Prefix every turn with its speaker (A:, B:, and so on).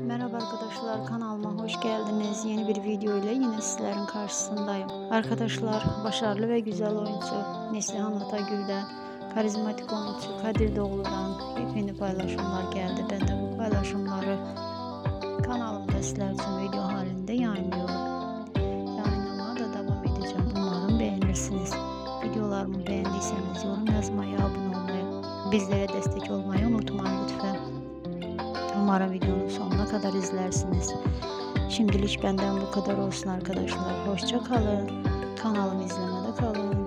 A: Merhaba arkadaşlar kanalıma hoş geldiniz. Yeni bir video ile yine sizlerin karşısındayım. Arkadaşlar başarılı ve güzel oyuncu Neslihan Atagül'den, karizmatik oyuncu Kadir Doğulu'dan yepyeni paylaşımlar geldi. Ben de bu paylaşımları kanalımda sizler için video halinde yayınlıyorum. Yayınlamaya da devam edeceğim. Umarım beğenirsiniz. Videolarımı beğendiyseniz yorum yazmayı, abone olmayı, bizlere destek olmayı unutmayın lütfen. Umarım videonun sonuna kadar izlersiniz. Şimdilik benden bu kadar olsun arkadaşlar. Hoşça kalın. Kanalımı izlemede kalın.